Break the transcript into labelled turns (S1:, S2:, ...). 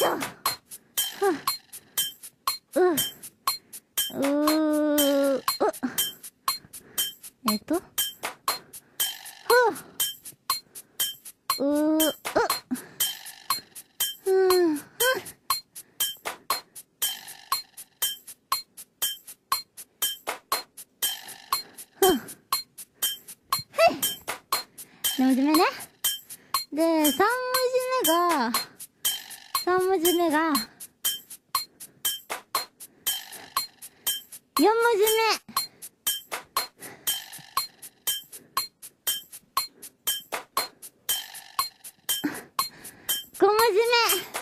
S1: ちょ。う、う、う、えっと。ふう、う、う、うん、ふはい。で、三文字目が、3文字目が、4文字目。5文字目。